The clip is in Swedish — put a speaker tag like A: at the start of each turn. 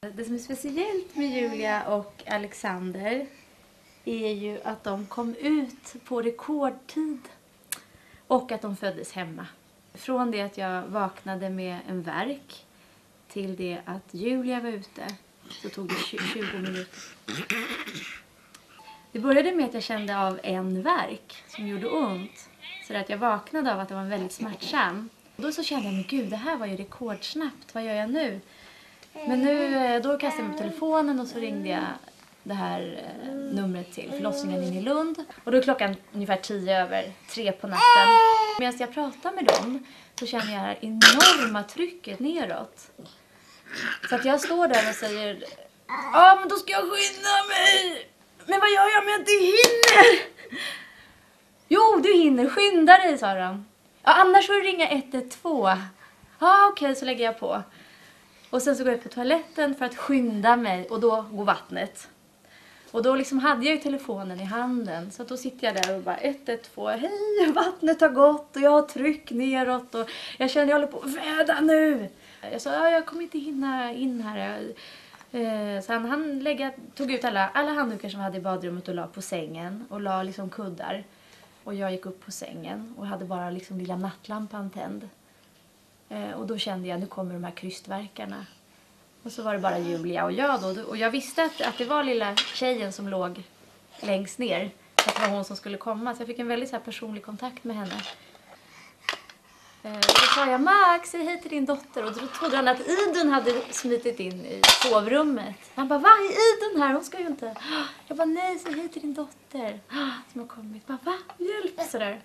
A: Det som är speciellt med Julia och Alexander är ju att de kom ut på rekordtid och att de föddes hemma. Från det att jag vaknade med en verk till det att Julia var ute så tog det 20 minuter. Det började med att jag kände av en verk som gjorde ont. Så att jag vaknade av att det var väldigt smärtsam. Och då så kände jag, men gud det här var ju rekordsnabbt, vad gör jag nu? Men nu, eh, då kastade jag mig på telefonen och så ringde jag det här eh, numret till förlossningen inne i Lund. Och då är klockan ungefär tio över tre på natten. Medan jag pratar med dem så känner jag det här enorma trycket neråt. Så att jag står där och säger Ja, men då ska jag skynda mig! Men vad gör jag om jag inte hinner? Jo, du hinner. Skynda dig, sa de. Ja, annars får du ringa 112. Ja, okej, så lägger jag på. Och sen så går jag på toaletten för att skynda mig och då går vattnet. Och då liksom hade jag ju telefonen i handen så då sitter jag där och bara 112, hej vattnet har gått och jag har tryck neråt och jag känner jag håller på att föda nu. Jag sa ja, jag kommer inte hinna in här. Eh, så han, han lägga, tog ut alla, alla handdukar som vi hade i badrummet och la på sängen och la liksom kuddar. Och jag gick upp på sängen och hade bara liksom lilla nattlampan tänd. Eh, Och då kände jag nu kommer de här krystverkarna. Och så var det bara Julia och jag då. Och jag visste att, att det var lilla tjejen som låg längst ner. Att det var hon som skulle komma. Så jag fick en väldigt så här personlig kontakt med henne. Eh, Då sa jag Max, säg hej till din dotter. Och då trodde han att Idun hade smitit in i sovrummet. Han bara, va? Är Idun här? Hon ska ju inte... Jag bara, nej, säg hej till din dotter som har kommit. Jag bara, va? Hjälp! Sådär.